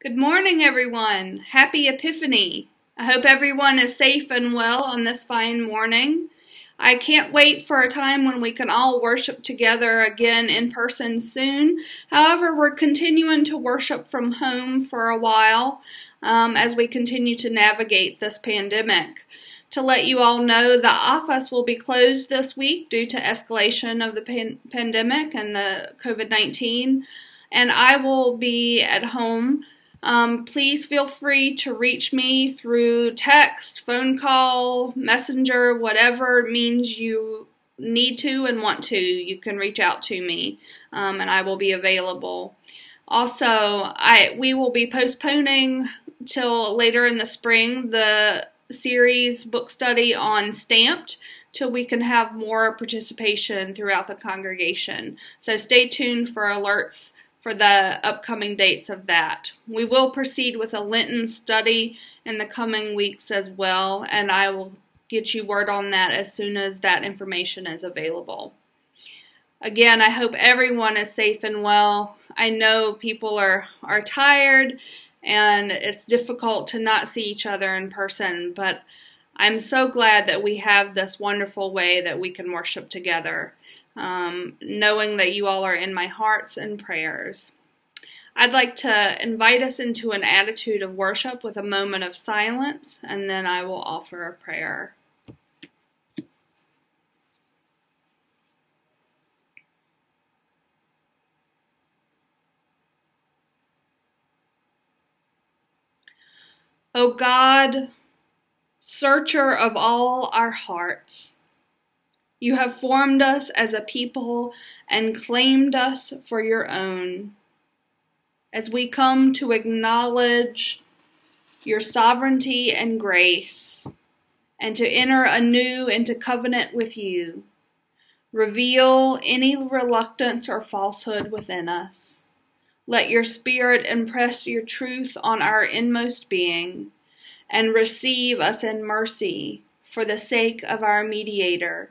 Good morning, everyone. Happy Epiphany. I hope everyone is safe and well on this fine morning. I can't wait for a time when we can all worship together again in person soon. However, we're continuing to worship from home for a while um, as we continue to navigate this pandemic. To let you all know, the office will be closed this week due to escalation of the pan- pandemic and the COVID 19, and I will be at home um, please feel free to reach me through text, phone call, messenger, whatever means you need to and want to. You can reach out to me, um, and I will be available. Also, I we will be postponing till later in the spring the series book study on stamped till we can have more participation throughout the congregation. So stay tuned for alerts for the upcoming dates of that. We will proceed with a Lenten study in the coming weeks as well, and I will get you word on that as soon as that information is available. Again, I hope everyone is safe and well. I know people are, are tired and it's difficult to not see each other in person, but I'm so glad that we have this wonderful way that we can worship together um, knowing that you all are in my hearts and prayers. I'd like to invite us into an attitude of worship with a moment of silence, and then I will offer a prayer. O God, searcher of all our hearts, you have formed us as a people and claimed us for your own. As we come to acknowledge your sovereignty and grace, and to enter anew into covenant with you, reveal any reluctance or falsehood within us. Let your Spirit impress your truth on our inmost being, and receive us in mercy for the sake of our mediator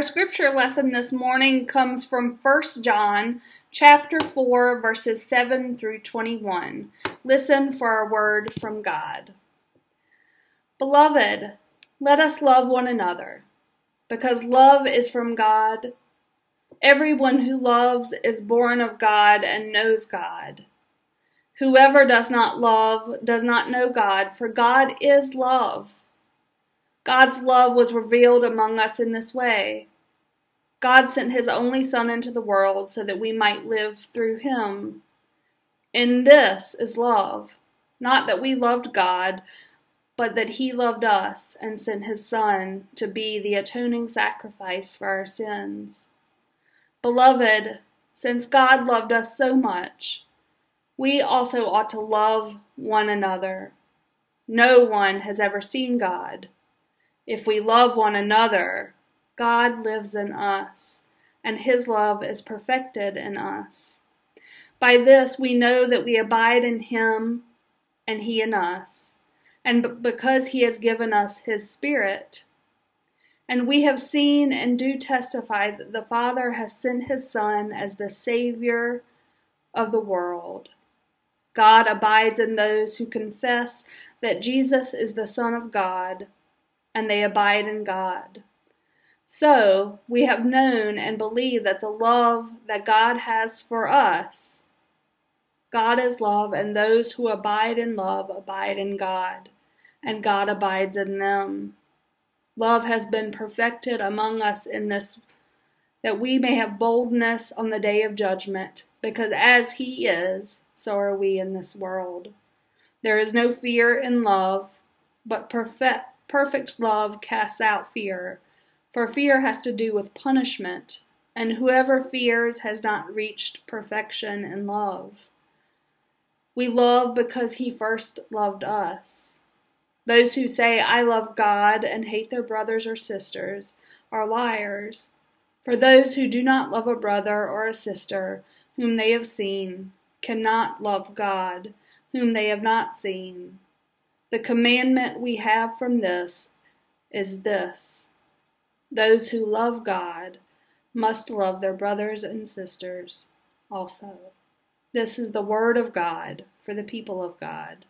Our scripture lesson this morning comes from 1 John chapter 4 verses 7 through 21. Listen for a word from God. Beloved, let us love one another, because love is from God. Everyone who loves is born of God and knows God. Whoever does not love does not know God, for God is love. God's love was revealed among us in this way. God sent his only Son into the world so that we might live through him. In this is love, not that we loved God, but that he loved us and sent his Son to be the atoning sacrifice for our sins. Beloved, since God loved us so much, we also ought to love one another. No one has ever seen God. If we love one another, God lives in us, and his love is perfected in us. By this we know that we abide in him and he in us, and because he has given us his Spirit. And we have seen and do testify that the Father has sent his Son as the Savior of the world. God abides in those who confess that Jesus is the Son of God and they abide in God. So we have known and believe that the love that God has for us, God is love, and those who abide in love abide in God, and God abides in them. Love has been perfected among us in this, that we may have boldness on the day of judgment, because as He is, so are we in this world. There is no fear in love, but perfect Perfect love casts out fear, for fear has to do with punishment, and whoever fears has not reached perfection in love. We love because he first loved us. Those who say, I love God, and hate their brothers or sisters, are liars. For those who do not love a brother or a sister whom they have seen cannot love God, whom they have not seen. The commandment we have from this is this those who love God must love their brothers and sisters also. This is the word of God for the people of God.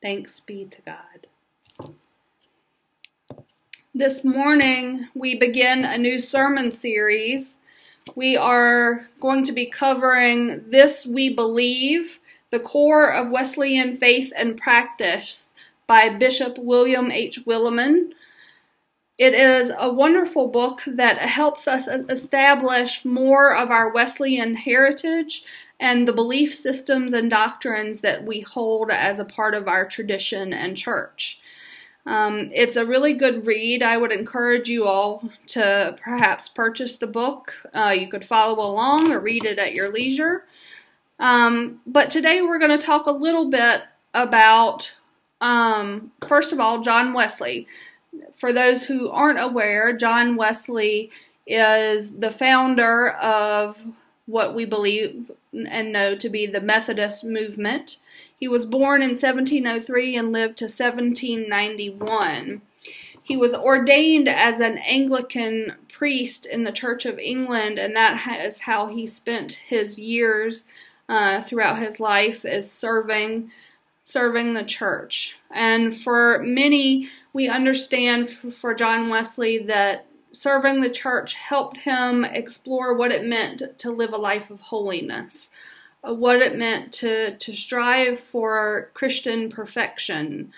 Thanks be to God. This morning, we begin a new sermon series. We are going to be covering This We Believe, the core of Wesleyan faith and practice by Bishop William H. Willimon. It is a wonderful book that helps us establish more of our Wesleyan heritage and the belief systems and doctrines that we hold as a part of our tradition and church. Um, it's a really good read. I would encourage you all to perhaps purchase the book. Uh, you could follow along or read it at your leisure. Um, but today we're going to talk a little bit about um, first of all, John Wesley. For those who aren't aware, John Wesley is the founder of what we believe and know to be the Methodist movement. He was born in 1703 and lived to 1791. He was ordained as an Anglican priest in the Church of England, and that is how he spent his years uh, throughout his life as serving serving the church. And for many, we understand for John Wesley that serving the church helped him explore what it meant to live a life of holiness, uh, what it meant to, to strive for Christian perfection.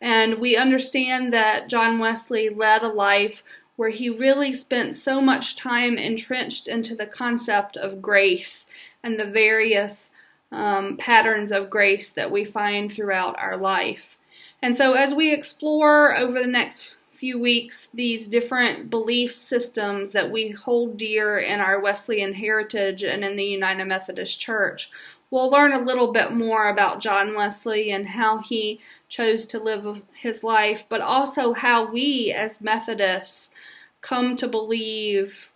And we understand that John Wesley led a life where he really spent so much time entrenched into the concept of grace and the various um, patterns of grace that we find throughout our life. And so, as we explore over the next few weeks these different belief systems that we hold dear in our Wesleyan heritage and in the United Methodist Church, we'll learn a little bit more about John Wesley and how he chose to live his life, but also how we as Methodists come to believe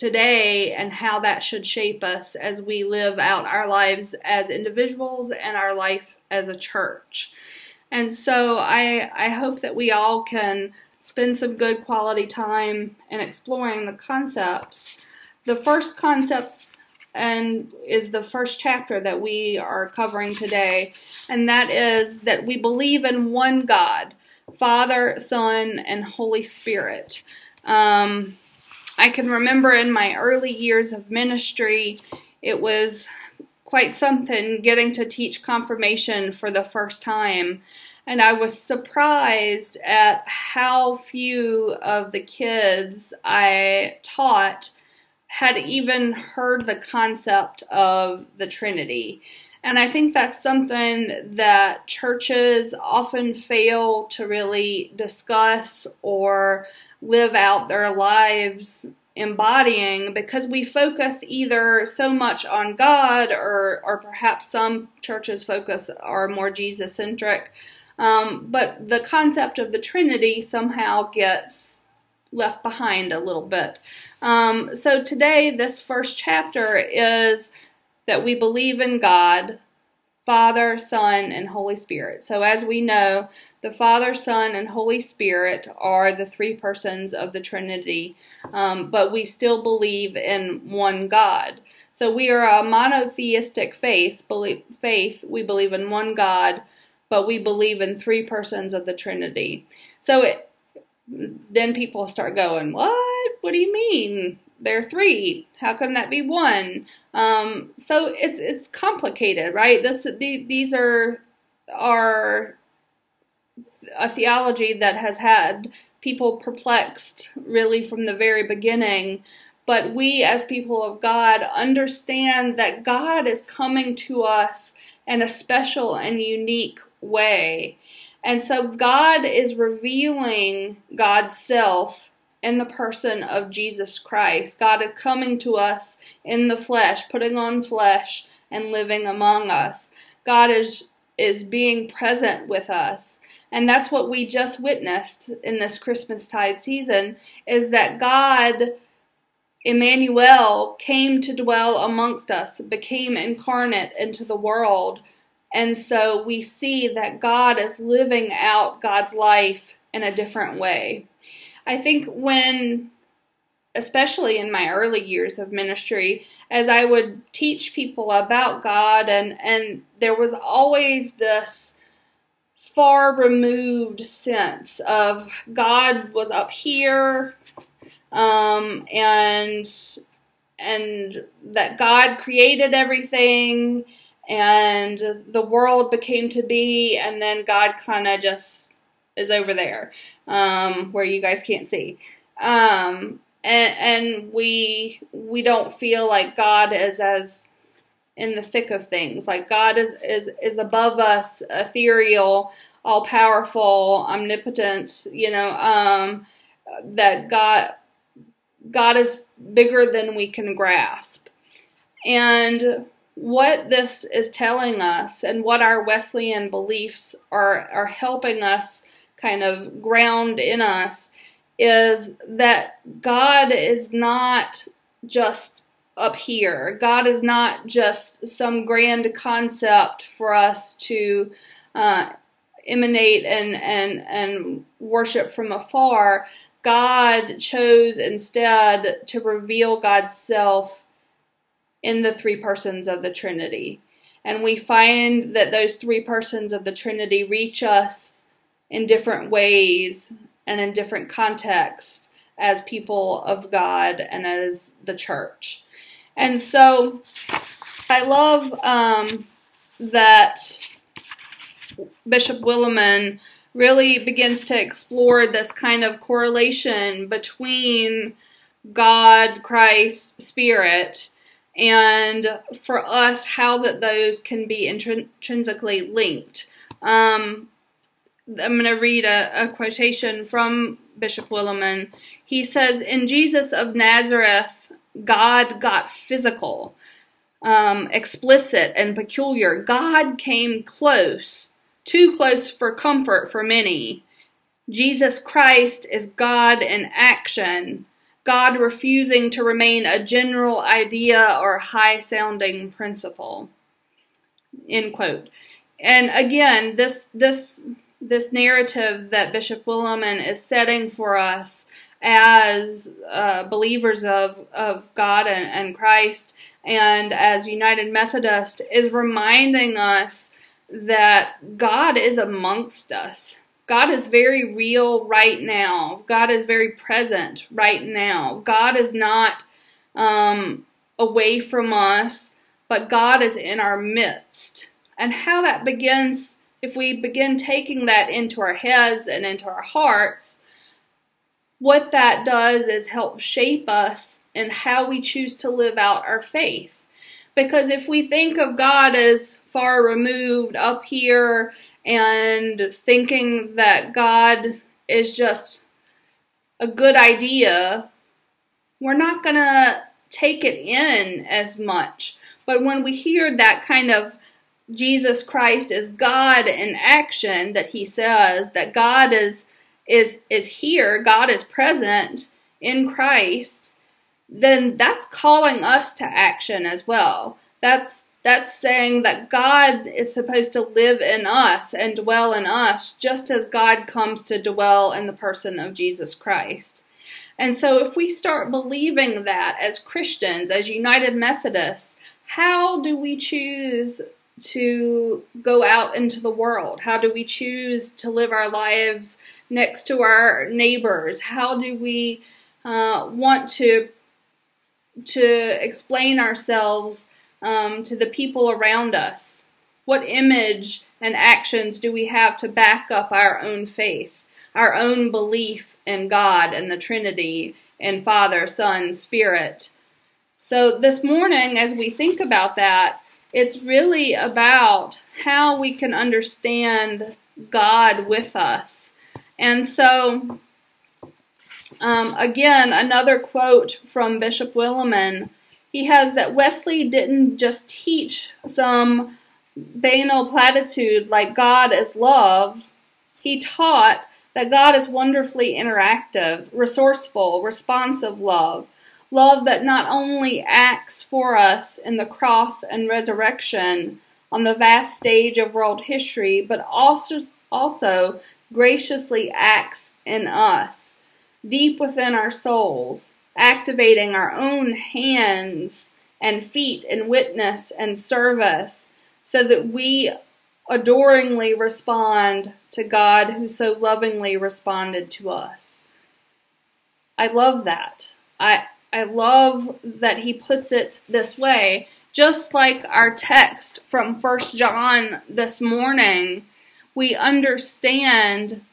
today and how that should shape us as we live out our lives as individuals and our life as a church. And so I, I hope that we all can spend some good quality time in exploring the concepts. The first concept and is the first chapter that we are covering today, and that is that we believe in one God, Father, Son, and Holy Spirit. Um, I can remember in my early years of ministry, it was quite something getting to teach confirmation for the first time. And I was surprised at how few of the kids I taught had even heard the concept of the Trinity. And I think that's something that churches often fail to really discuss or live out their lives embodying because we focus either so much on God or or perhaps some churches focus are more Jesus centric. Um, but the concept of the Trinity somehow gets left behind a little bit. Um, so today, this first chapter is that we believe in God, Father, Son, and Holy Spirit. So, as we know, the Father, Son, and Holy Spirit are the three persons of the Trinity, um, but we still believe in one God. So, we are a monotheistic faith. Believe, faith. We believe in one God, but we believe in three persons of the Trinity. So, it, then people start going, What? What do you mean? They're three. How can that be one? Um, so it's it's complicated, right? This the, these are are a theology that has had people perplexed really from the very beginning. But we, as people of God, understand that God is coming to us in a special and unique way. And so God is revealing God's self in the person of Jesus Christ. God is coming to us in the flesh, putting on flesh and living among us. God is is being present with us. And that's what we just witnessed in this Christmas tide season is that God Emmanuel came to dwell amongst us, became incarnate into the world. And so we see that God is living out God's life in a different way. I think when, especially in my early years of ministry, as I would teach people about God, and, and there was always this far removed sense of God was up here, um, and and that God created everything, and the world became to be, and then God kind of just is over there um, where you guys can't see. Um, and, and we we don't feel like God is as in the thick of things. Like God is is is above us, ethereal, all powerful, omnipotent. You know um, that God God is bigger than we can grasp, and what this is telling us and what our Wesleyan beliefs are are helping us kind of ground in us is that God is not just up here. God is not just some grand concept for us to uh, emanate and, and, and worship from afar. God chose instead to reveal God's self in the three persons of the Trinity. And we find that those three persons of the Trinity reach us in different ways and in different contexts as people of God and as the church. And so I love um, that Bishop Willimon really begins to explore this kind of correlation between God, Christ, Spirit, and for us, how that those can be intrinsically linked. Um, I'm going to read a, a, quotation from Bishop Willimon. He says, In Jesus of Nazareth, God got physical, um, explicit, and peculiar. God came close, too close for comfort for many. Jesus Christ is God in action, God refusing to remain a general idea or high sounding principle. End quote. And again, this this this narrative that Bishop Willimon is setting for us as uh, believers of, of God and, and Christ and as United Methodist is reminding us that God is amongst us. God is very real right now. God is very present right now. God is not um, away from us, but God is in our midst. And how that begins, if we begin taking that into our heads and into our hearts, what that does is help shape us in how we choose to live out our faith. Because if we think of God as far removed up here and thinking that God is just a good idea, we're not going to take it in as much. But when we hear that kind of Jesus Christ is God in action that he says that God is is is here, God is present in Christ, then that's calling us to action as well. That's that's saying that God is supposed to live in us and dwell in us just as God comes to dwell in the person of Jesus Christ. And so if we start believing that as Christians, as United Methodists, how do we choose to go out into the world? How do we choose to live our lives next to our neighbors? How do we uh, want to to explain ourselves um, to the people around us? What image and actions do we have to back up our own faith, our own belief in God and the Trinity and Father, Son, Spirit? So this morning, as we think about that, it's really about how we can understand God with us. And so, um, again, another quote from Bishop Willimon. He has that Wesley didn't just teach some banal platitude like God is love. He taught that God is wonderfully interactive, resourceful, responsive love love that not only acts for us in the cross and resurrection on the vast stage of world history, but also, also graciously acts in us, deep within our souls, activating our own hands and feet in witness and service, so that we adoringly respond to God who so lovingly responded to us. I love that. I I love that he puts it this way. Just like our text from First John this morning, we understand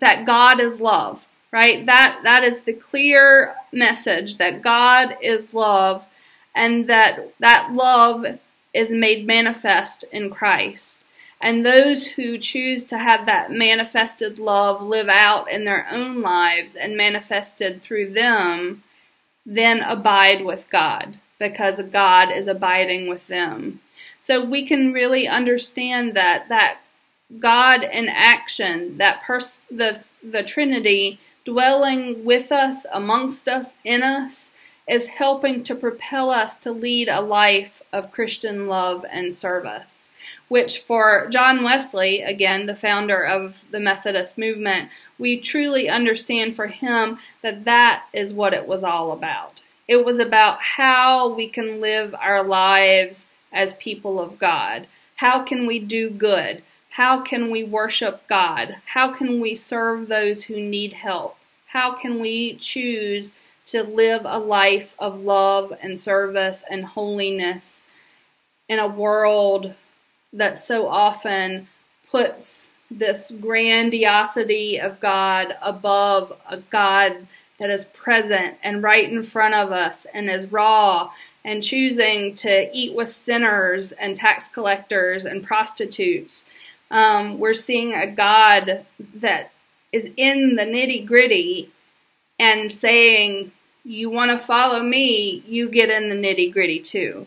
that God is love, right? That that is the clear message that God is love and that that love is made manifest in Christ. And those who choose to have that manifested love live out in their own lives and manifested through them then abide with God because God is abiding with them. So we can really understand that that God in action, that pers- the the Trinity dwelling with us, amongst us, in us, is helping to propel us to lead a life of Christian love and service, which for John Wesley, again, the founder of the Methodist movement, we truly understand for him that that is what it was all about. It was about how we can live our lives as people of God. How can we do good? How can we worship God? How can we serve those who need help? How can we choose to live a life of love and service and holiness in a world that so often puts this grandiosity of God above a God that is present and right in front of us and is raw and choosing to eat with sinners and tax collectors and prostitutes. Um, we're seeing a God that is in the nitty gritty and saying, you want to follow me, you get in the nitty gritty too.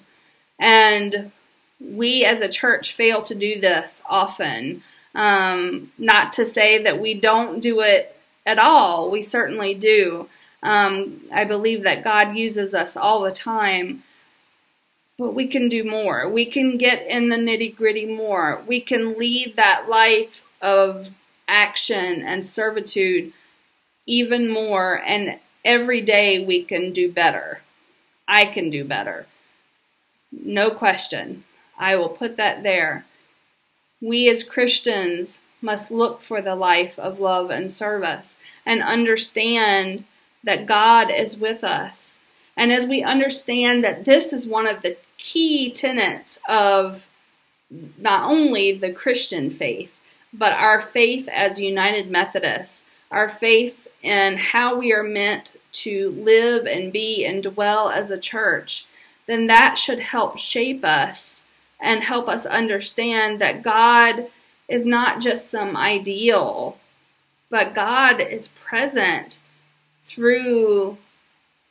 And we as a church fail to do this often. Um, not to say that we don't do it at all, we certainly do. Um, I believe that God uses us all the time, but we can do more. We can get in the nitty gritty more. We can lead that life of action and servitude even more, and every day we can do better. I can do better. No question. I will put that there. We as Christians must look for the life of love and service and understand that God is with us. And as we understand that this is one of the key tenets of not only the Christian faith, but our faith as United Methodists, our faith in how we are meant to live and be and dwell as a church, then that should help shape us and help us understand that God is not just some ideal, but God is present through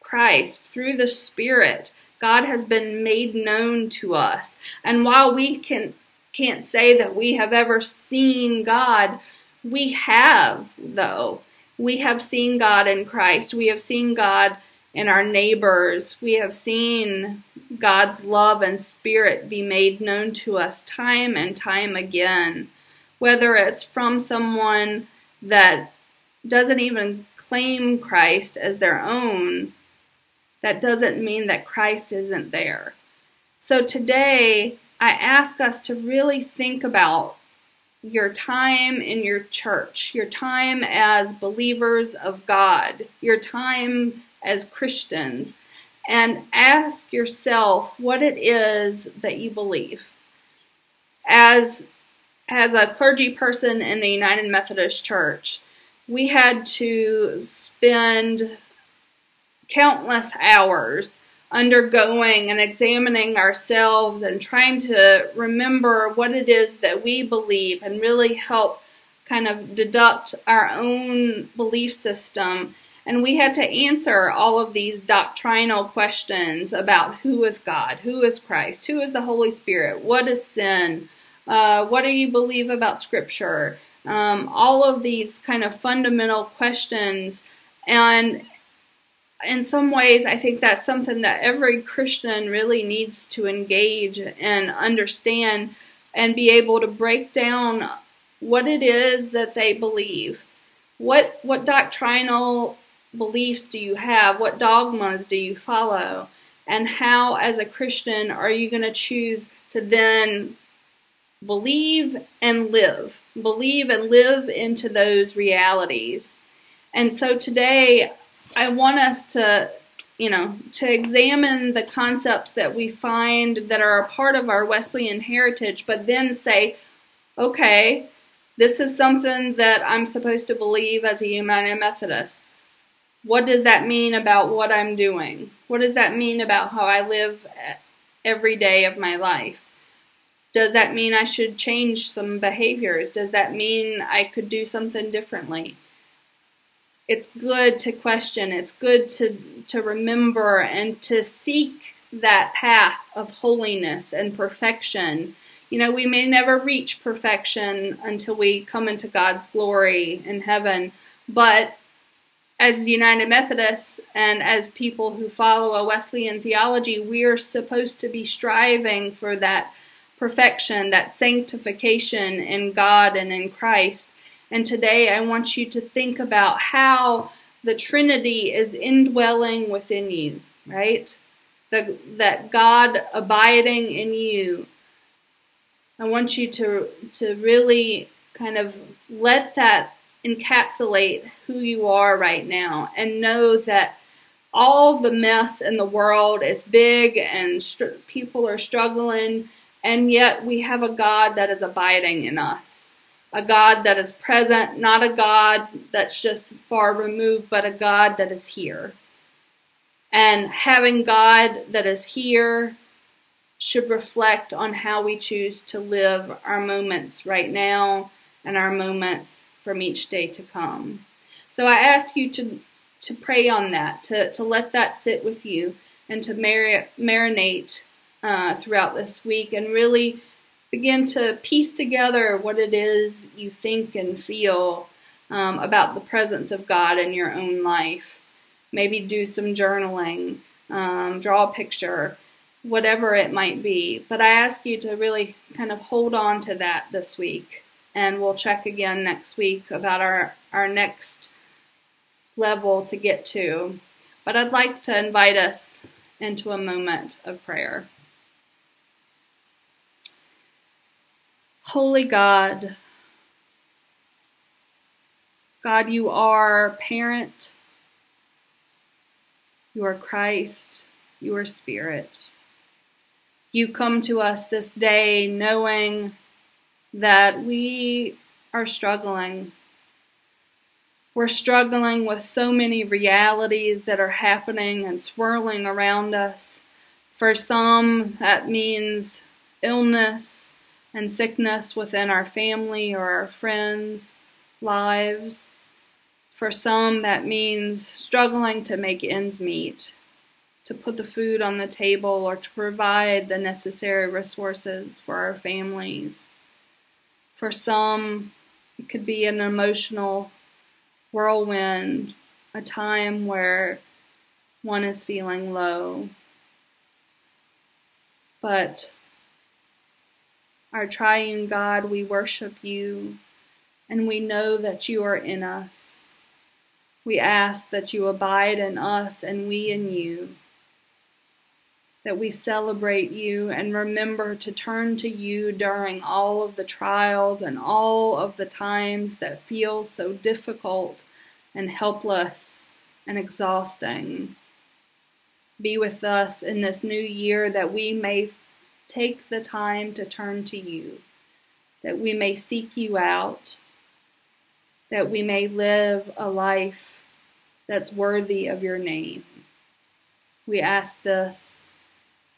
Christ, through the Spirit. God has been made known to us. And while we can can't say that we have ever seen God, we have though. We have seen God in Christ. We have seen God in our neighbors. We have seen God's love and spirit be made known to us time and time again whether it's from someone that doesn't even claim Christ as their own, that doesn't mean that Christ isn't there. So today, I ask us to really think about your time in your church, your time as believers of God, your time as Christians, and ask yourself what it is that you believe. As as a clergy person in the United Methodist Church, we had to spend countless hours undergoing and examining ourselves and trying to remember what it is that we believe and really help kind of deduct our own belief system. And we had to answer all of these doctrinal questions about who is God, who is Christ, who is the Holy Spirit, what is sin, uh, what do you believe about Scripture? Um, all of these kind of fundamental questions. And in some ways, I think that's something that every Christian really needs to engage and understand and be able to break down what it is that they believe. What, what doctrinal beliefs do you have? What dogmas do you follow? And how, as a Christian, are you going to choose to then believe and live. Believe and live into those realities. And so today, I want us to, you know, to examine the concepts that we find that are a part of our Wesleyan heritage, but then say, okay, this is something that I'm supposed to believe as a United Methodist. What does that mean about what I'm doing? What does that mean about how I live every day of my life? Does that mean I should change some behaviors? Does that mean I could do something differently? It's good to question. It's good to, to remember and to seek that path of holiness and perfection. You know, we may never reach perfection until we come into God's glory in heaven, but as United Methodists and as people who follow a Wesleyan theology, we are supposed to be striving for that perfection, that sanctification in God and in Christ. And today I want you to think about how the Trinity is indwelling within you, right? The, that God abiding in you. I want you to, to really kind of let that encapsulate who you are right now and know that all the mess in the world is big and people are struggling and yet we have a God that is abiding in us. A God that is present, not a God that's just far removed, but a God that is here. And having God that is here should reflect on how we choose to live our moments right now and our moments from each day to come. So I ask you to, to pray on that, to, to let that sit with you, and to marinate uh, throughout this week and really begin to piece together what it is you think and feel um, about the presence of God in your own life. Maybe do some journaling, um, draw a picture, whatever it might be. But I ask you to really kind of hold on to that this week and we'll check again next week about our, our next level to get to. But I'd like to invite us into a moment of prayer. Holy God, God, you are parent, you are Christ, you are Spirit. You come to us this day knowing that we are struggling. We're struggling with so many realities that are happening and swirling around us. For some, that means illness and sickness within our family or our friends' lives. For some, that means struggling to make ends meet, to put the food on the table, or to provide the necessary resources for our families. For some, it could be an emotional whirlwind, a time where one is feeling low. But our triune God, we worship you and we know that you are in us. We ask that you abide in us and we in you that we celebrate you and remember to turn to you during all of the trials and all of the times that feel so difficult and helpless and exhausting. Be with us in this new year that we may take the time to turn to you, that we may seek you out, that we may live a life that's worthy of your name. We ask this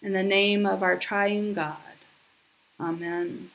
in the name of our triune God. Amen.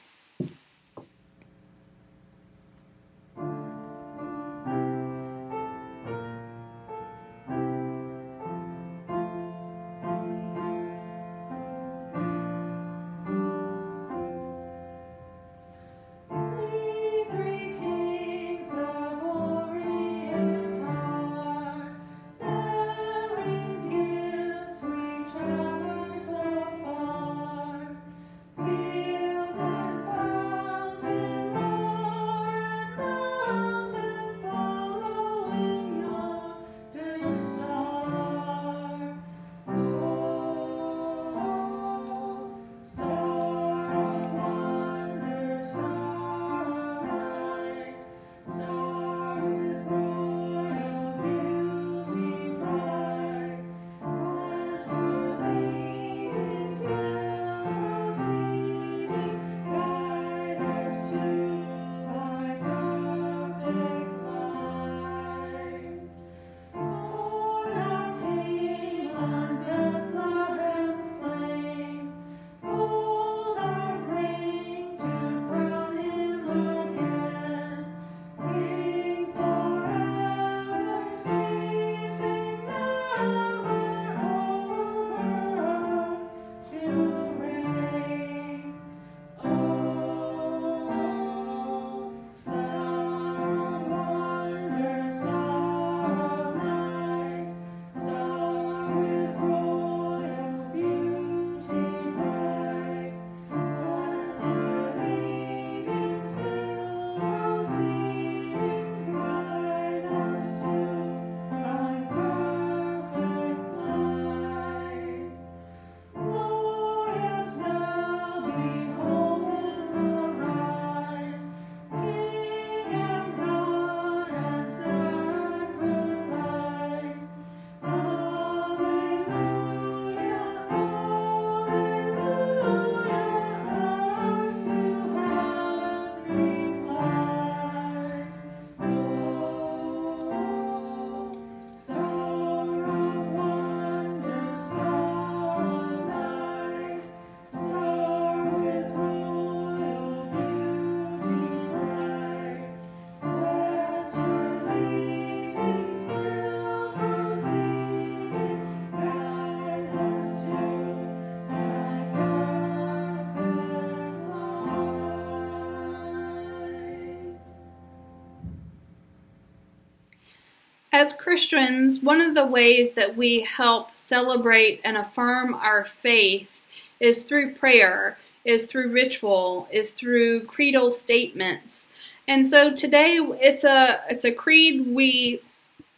As Christians, one of the ways that we help celebrate and affirm our faith is through prayer. is through ritual, is through creedal statements. And so today it's a it's a creed we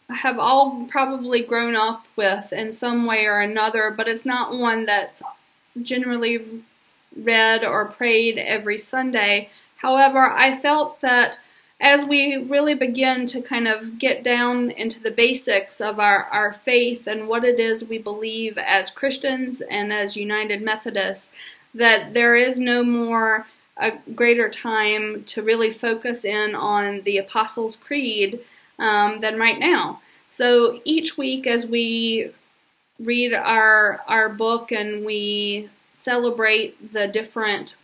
have all probably grown up with in some way or another, but it's not one that's generally read or prayed every Sunday. However, I felt that as we really begin to kind of get down into the basics of our, our faith and what it is we believe as Christians and as United Methodists, that there is no more a greater time to really focus in on the Apostles' Creed um, than right now. So each week, as we read our our book and we celebrate the different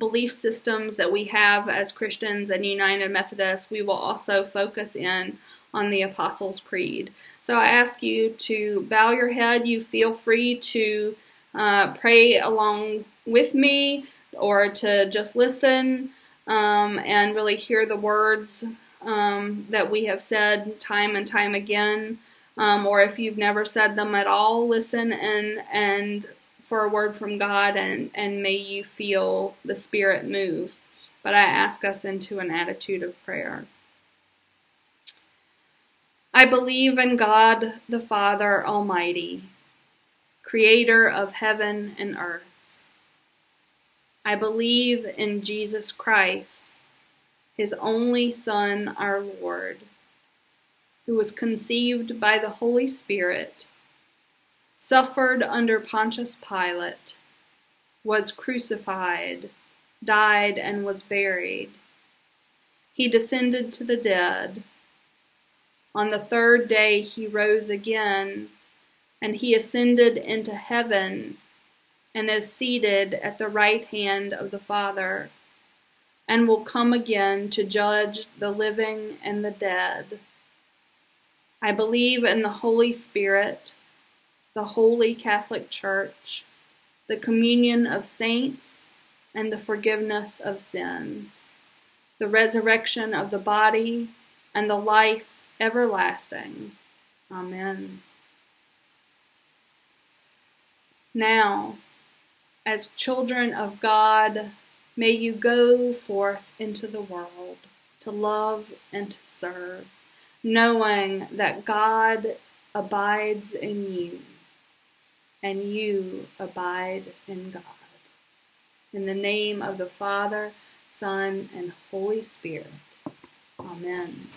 belief systems that we have as Christians and United Methodists, we will also focus in on the Apostles' Creed. So I ask you to bow your head. You feel free to uh, pray along with me or to just listen um, and really hear the words um, that we have said time and time again. Um, or if you've never said them at all, listen and and for a word from God and, and may you feel the Spirit move. But I ask us into an attitude of prayer. I believe in God the Father Almighty, creator of heaven and earth. I believe in Jesus Christ, his only Son, our Lord, who was conceived by the Holy Spirit suffered under Pontius Pilate, was crucified, died, and was buried. He descended to the dead. On the third day he rose again, and he ascended into heaven and is seated at the right hand of the Father, and will come again to judge the living and the dead. I believe in the Holy Spirit the Holy Catholic Church, the communion of saints, and the forgiveness of sins, the resurrection of the body, and the life everlasting. Amen. Now, as children of God, may you go forth into the world to love and to serve, knowing that God abides in you and you abide in God. In the name of the Father, Son, and Holy Spirit. Amen.